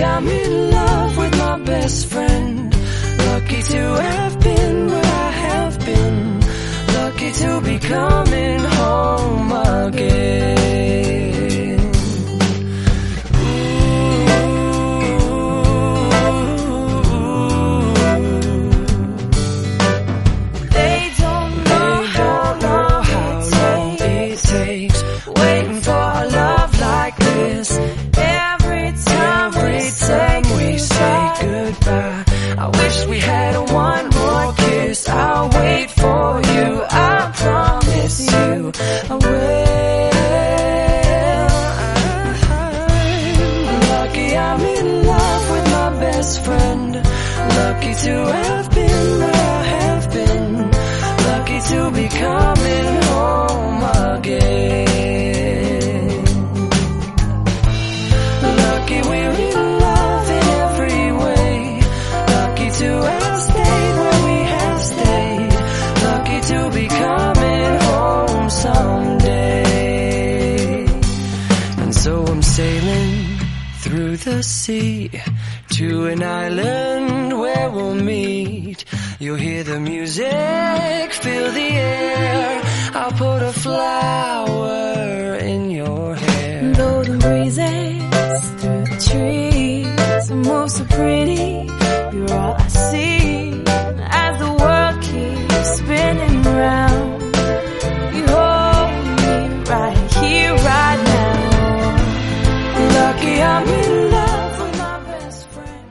I'm in love with my best friend. Lucky to have been where I have been. Lucky to be coming home again. They don't know They how don't know how long it takes waiting for friend. Lucky to have been where I have been. Lucky to be so I'm sailing through the sea to an island where we'll meet. You'll hear the music, feel the air. I'll put a flower in your hair. The breezes through the trees. Move so pretty, I'm in love with my best friend.